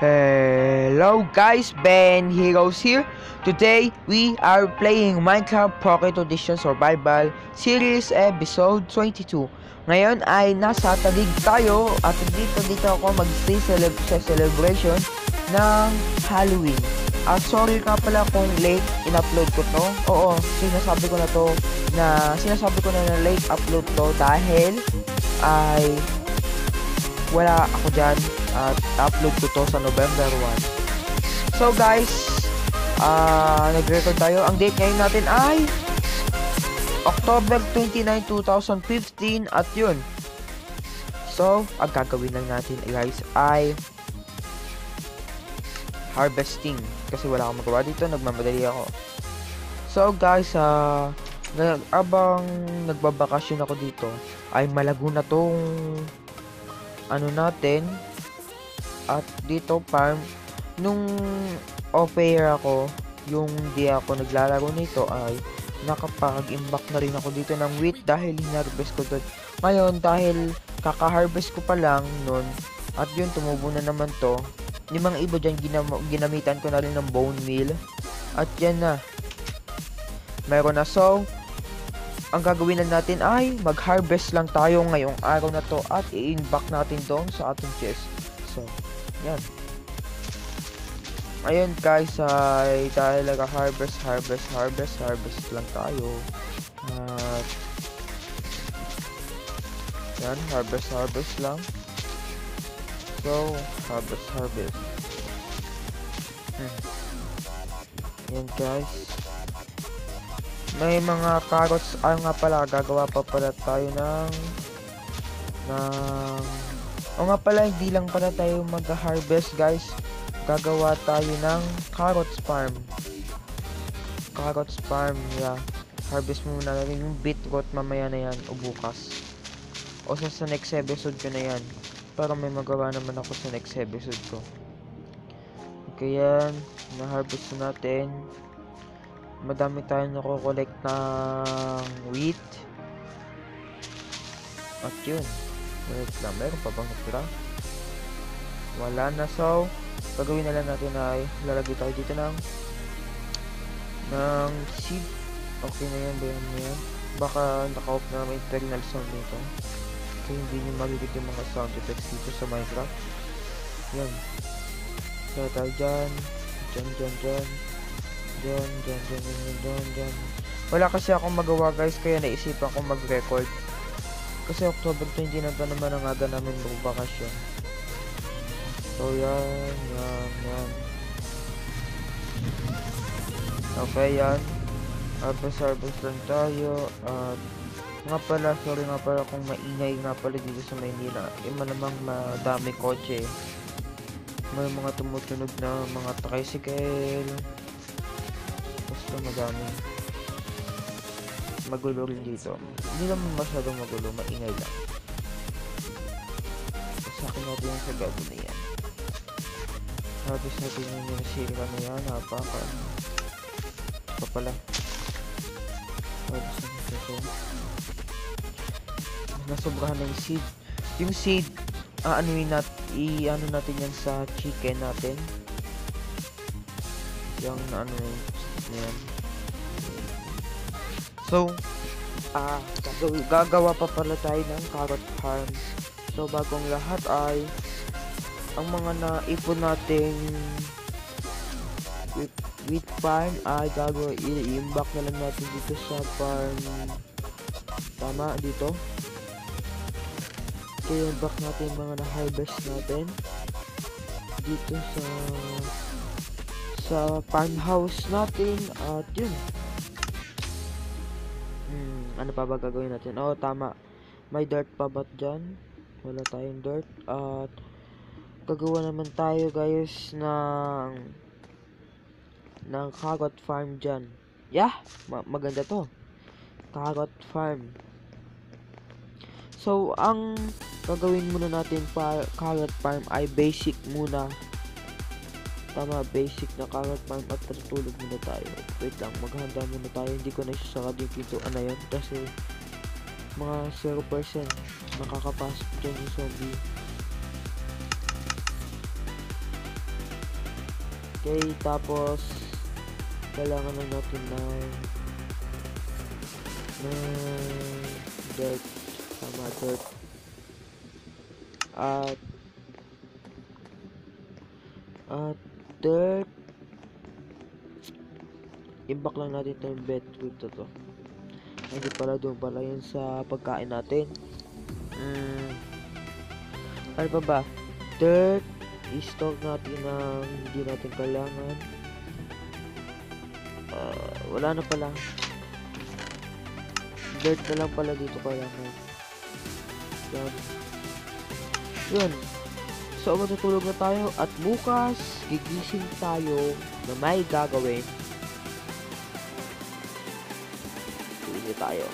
Hello guys, Ben Heroes here. Today, we are playing Minecraft Pocket Edition Survival Series Episode 22. Ngayon ay nasa talig tayo at dito dito ako mag-stay sa celebration ng Halloween. At sorry ka pala kung late in-upload ko to. Oo, sinasabi ko na to na sinasabi ko na na late upload to dahil ay wala ako dyan at upload ko to sa November 1 so guys uh, nag-record tayo. Ang date ngayon natin ay October 29, 2015 at yun. So ang gagawin lang natin guys ay harvesting kasi wala akong magawa dito. Nagmamadali ako. So guys uh, nag abang nagbabakasyon ako dito ay malago na tong ano natin at dito farm nung off-air ako yung di ako naglalaro nito ay nakapag-imbak na rin ako dito ng wheat dahil hinarvest ko doon ngayon dahil kaka-harvest ko pa lang nun at yun tumubo na naman to. Mga iba dyan ginam ginamitan ko na rin ng bone meal. At yan na. Meron na so ang gagawin lang natin ay mag-harvest lang tayo ngayong araw na to at i-inback natin doon sa ating chest. So, yan. Ayun guys, ay dahil nag-harvest, harvest, harvest, harvest lang tayo. At, yan, harvest, harvest lang. So, harvest, harvest. Hmm. Yan guys may mga carrots ay nga pala gagawa pa pala tayo ng ng o nga pala hindi lang pala tayo mag-harvest guys. Gagawa tayo ng carrots farm. Carrots farm yeah. Harvest muna natin yung beetroot mamaya na yan o bukas. O sa, sa next episode ko na yan. Para may magawa naman ako sa next episode ko. Okay yan. Na-harvest na natin madami tayong nakokollect ng wheat. At yun. Wait lang meron pa bang natira wala na. So gagawin na lang natin ay lalagay tayo dito ng ng seed. Okay na yan bayan na yan. Baka naka-off na may terminal sound nito kaya hindi nyo magigit yung mga sound effects dito sa minecraft. Yan. Kaya tayo dyan. Dyan dyan dyan Diyan, diyan, diyan, diyan, diyan, diyan. Wala kasi akong magawa guys, kaya naisipan ko mag-record. Kasi October 20 na pa naman ang aga namin magbakasyon. So, yan, yan, yan. Okay, yan. Harvest-harvest lang tayo. At, nga pala, sorry nga pala kung maingay nga pala dito sa Maynila. Eh, malamang madami kotse. May mga tumutunog na mga tricycle basta madami magulo rin dito. Hindi naman masyadong magulo maingay lang. Sa akin natin yung sa gago na yan. Habis natin yung yung sira na yan napaka pa pala. Habis natin ito nasobrahan na yung seed. Yung seed uh, ano yun nat i-ano natin yan sa chicken natin. Yung ano yan so ah uh, gagawa pa pala tayo ng carrot farm. So bagong lahat ay ang mga naipon nating wheat, wheat farm ay gagawa i-imbak na lang natin dito sa farm. Tama dito? I-imbak natin mga na-harvest natin dito sa sa farmhouse natin at yun. Hmm, ano pa ba gagawin natin? Oh tama. May dirt pa ba dyan? Wala tayong dirt. At gagawa naman tayo guys ng ng carrot farm dyan. Yeah ma maganda to. Carrot farm. So ang gagawin muna natin pa carrot farm ay basic muna tama basic na carrot farm at muna tayo wait lang maghanda muna tayo hindi ko na isasakad yung pintuan na yan kasi mga 0% nakakapasok dyan yung zombie Okay, tapos kailangan lang natin ng ng dirt. Tama, dirt. At at dirt. Imbak lang natin ito yung beetroot na to. Hindi pala doon pala yun sa pagkain natin. Mm, ano pa ba? Dirt i-store natin ng hindi natin kailangan. Uh, wala na pala. Dirt na lang pala dito kailangan. Yan. Yun so matutulog na tayo at bukas gigising tayo na may gagawin. Tuloy tayo.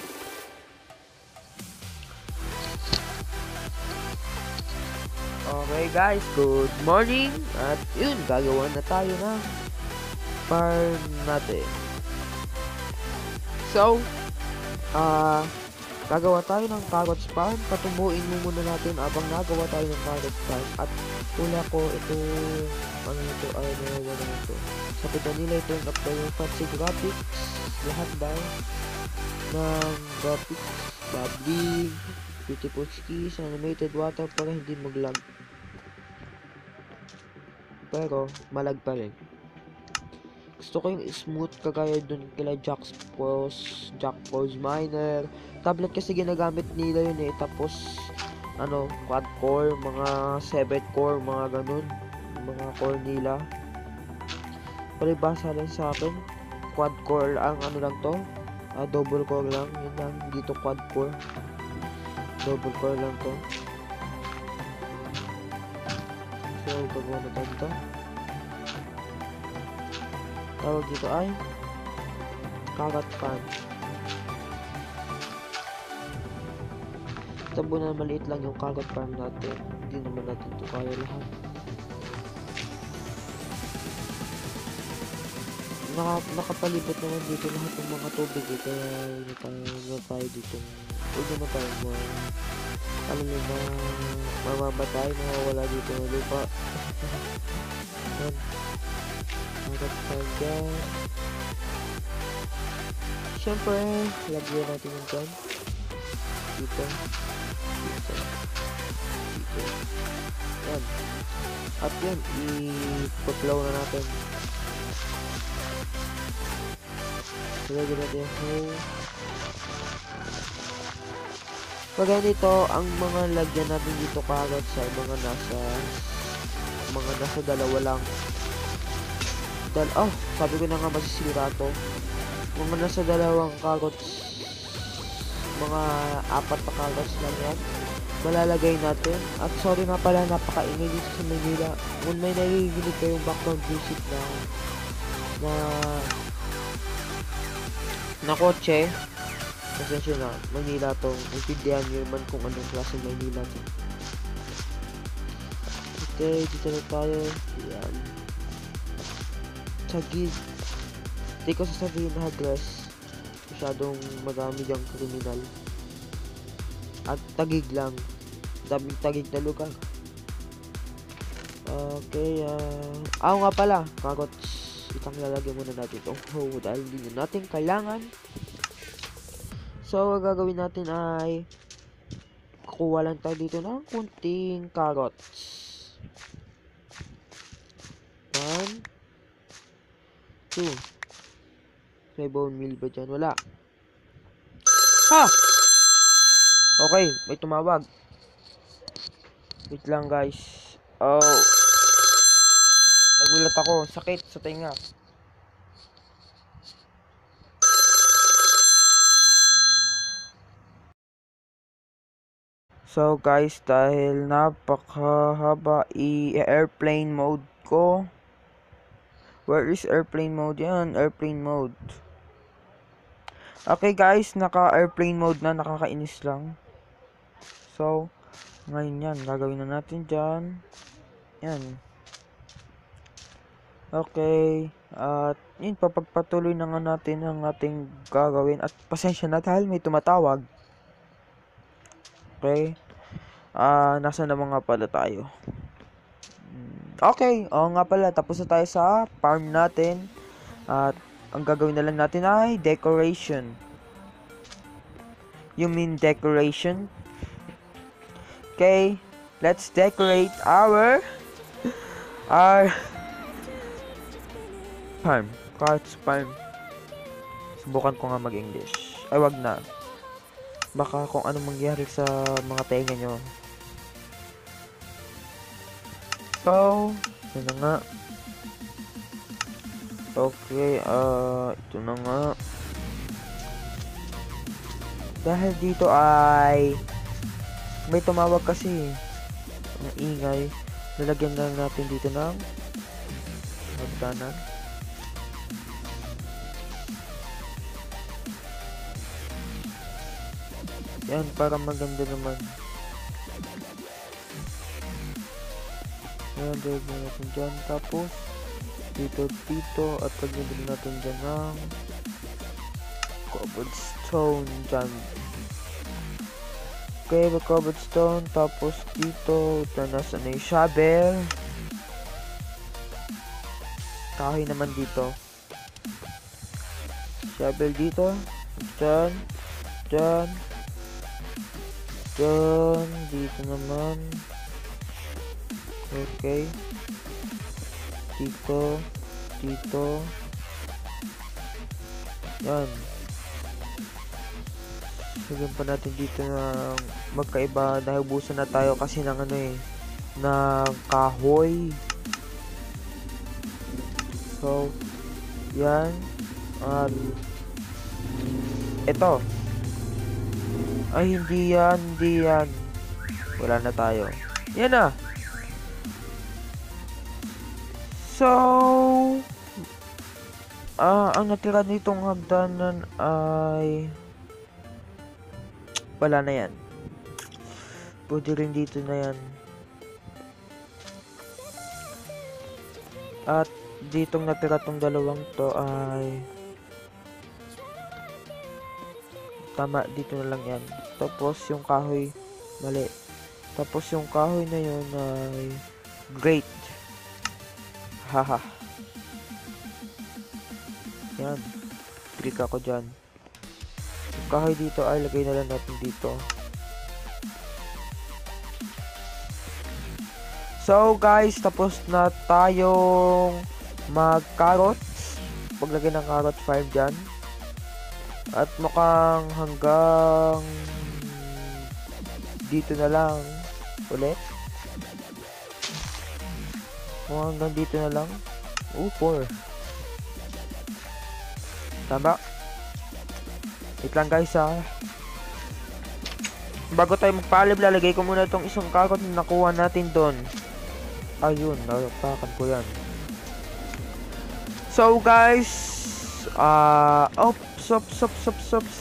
Okay guys, good morning. At yun, gagawa na tayo ng farm natin So, ah, uh, gagawa tayo ng carrots farm Patubuin mo muna natin abang nagawa tayo ng carrots farm At una ko ito, ano ito, ano, wala na ito. Sa pita nila ito yung upload yung fancy graphics Lahat daw ng graphics, bubbly, beautiful skis, animated water para hindi maglag pero malag pa rin. Gusto ko yung smooth kagaya dun kila Jack's Pros, Jack Pros Miner. Tablet kasi ginagamit nila yun eh. Tapos, ano, quad core, mga 7 core, mga ganun. Mga core nila. Palibasa lang sa akin. Quad core ang ano lang to. Uh, double core lang. Yun lang. Dito quad core. Double core lang to. So, gagawa na tayo. Tawag dito ay kagat pan. Tabo na maliit lang yung kagat farm natin. Hindi naman natin ito kaya lahat. Naka, nakapalibot naman dito lahat ng mga tubig eh. Kaya na tayo, na tayo dito. Huwag naman tayo mo. Alam mo na mamamatay, mawawala dito ng lupa. Yan. Kagat pan dyan. Siyempre, lagyan natin yung dyan. Dito. Dito. Dito. Yan. At yun, i-flow na natin. Lagyan natin yung hole. Pag ganito, ang mga lagyan natin dito kagad sa mga nasa mga nasa dalawa lang. Dal oh, sabi ko na nga masisira to. Mga nasa dalawang carrots mga apat na carrots lang yan. Malalagay natin. At sorry nga pala napakaingay dito sa Manila. Kung may naririnig kayong background music na na na kotse pasensya na. Manila to. Intindihan nyo naman kung anong klase Manila to. Okay dito na tayo. Yan sa gid di ko sasabihin na address masyadong madami diyang kriminal at tagig lang. Daming tagig na lugar. Okay uh, ako nga pala. Kagots itang lalagyan muna natin itong hoe dahil hindi na natin kailangan. So ang gagawin natin ay kukuha lang tayo dito ng kunting carrots one two may bone meal ba dyan? Wala. Ha! Okay, may tumawag. Wait lang guys. Oh. Nagulat ako. Sakit sa tinga. So guys, dahil napakahaba i-airplane mode ko. Where is airplane mode yan? Airplane mode. Okay guys, naka-airplane mode na, nakakainis lang. So, ngayon yan, gagawin na natin dyan. Yan. Okay, at yun, papagpatuloy na nga natin ang ating gagawin. At pasensya na dahil may tumatawag. Okay. Ah, uh, nasa na mga pala tayo. Okay, oo nga pala, tapos na tayo sa farm natin. At ang gagawin na lang natin ay decoration. You mean decoration? Okay, let's decorate our our farm. Cards farm. Subukan ko nga mag-English. Ay, wag na. Baka kung anong mangyari sa mga tenga nyo. So, yun na. Okay, uh, ito na nga. Dahil dito ay may tumawag kasi ang ingay. Lalagyan lang natin dito ng hagdanan. Yan, para maganda naman. Yan, dagdag natin dyan. Tapos, dito, dito, at pagdadag natin dyan ng cobblestone dyan. Okay, may cobblestone. Tapos, dito, ito nasa na yung shovel. Kahoy naman dito. Shovel dito. Dyan. Dyan. Dyan. Dito naman. Okay. Dito. Dito. Yan. Lagyan pa natin dito ng magkaiba. Nahubusan na tayo kasi ng ano eh. ng kahoy. So, yan. Um, ito. Ay, hindi yan, hindi yan. Wala na tayo. Yan na. So, ah, ang natira nitong hagdanan ay wala na yan. Pwede rin dito na yan. At ditong natira tong dalawang to ay tama dito na lang yan. Tapos yung kahoy mali. Tapos yung kahoy na yun ay great. Haha. Yan. Click ako dyan. Yung kahoy dito ay lagay na lang natin dito. So guys, tapos na tayong mag-carrots. Paglagay ng carrot farm dyan. At mukhang hanggang dito na lang ulit. Kung hanggang dito na lang. Oh, 4. Tama. Wait lang guys ha. Bago tayo magpalib, lalagay ko muna itong isang kakot na nakuha natin doon. Ayun, nalapakan ko yan. So guys, ah, uh, ops, ops, ops, ops, ops.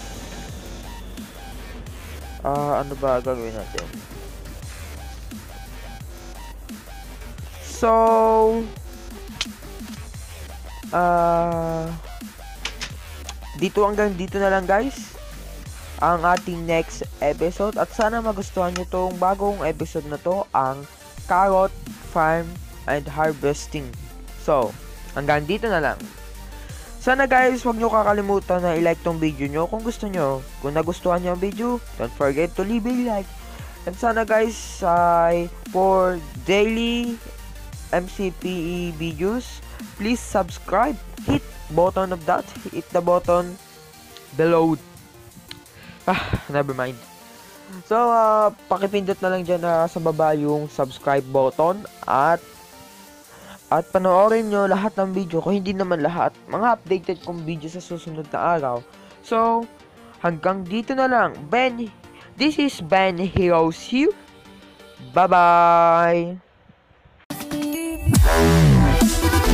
Ah, uh, ano ba gagawin natin? So, uh, dito hanggang dito na lang guys ang ating next episode. At sana magustuhan nyo tong bagong episode na to ang carrot farm and harvesting. So hanggang dito na lang. Sana guys wag nyo kakalimutan na i-like tong video nyo kung gusto nyo kung nagustuhan nyo ang video don't forget to leave a like. And sana guys ay for daily MCPE videos, please subscribe. Hit button of that. Hit the button below. Ah, never mind. So, uh, pakipindot na lang dyan uh, sa baba yung subscribe button at at panoorin nyo lahat ng video ko, hindi naman lahat, mga updated kong video sa susunod na araw. So, hanggang dito na lang. Ben, this is Ben Heroes here. Bye-bye!